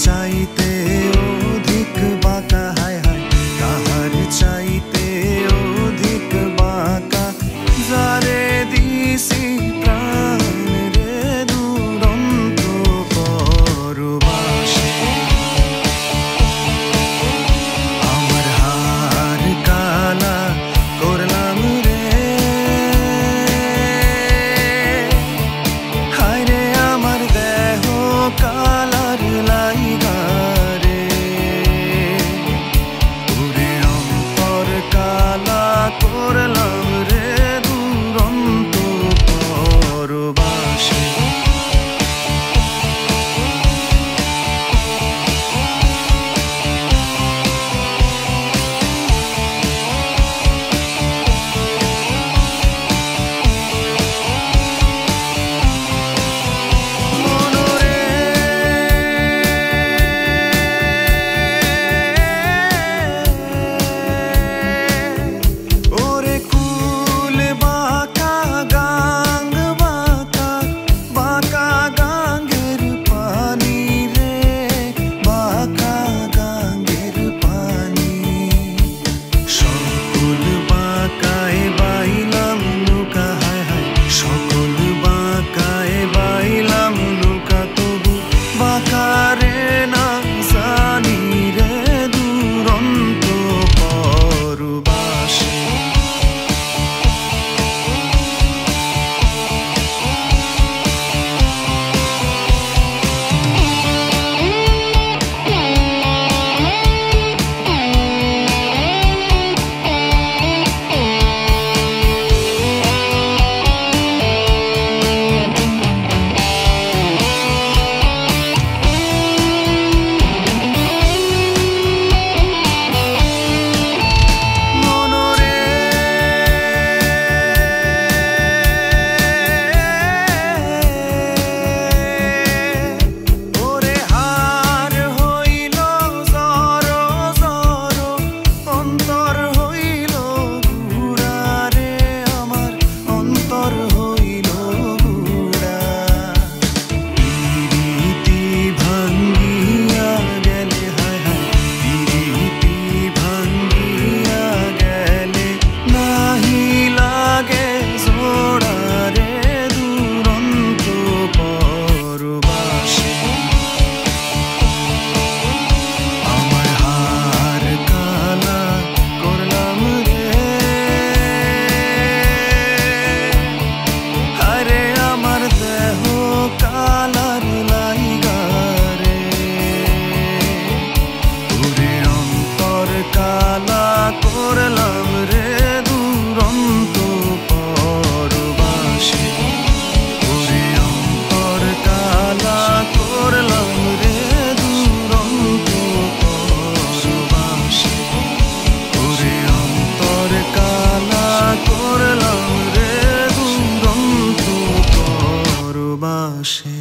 চাইতে অধিক বাঁকা হায় হায় তাহার চাইতে অধিক বাঁকা যার আসে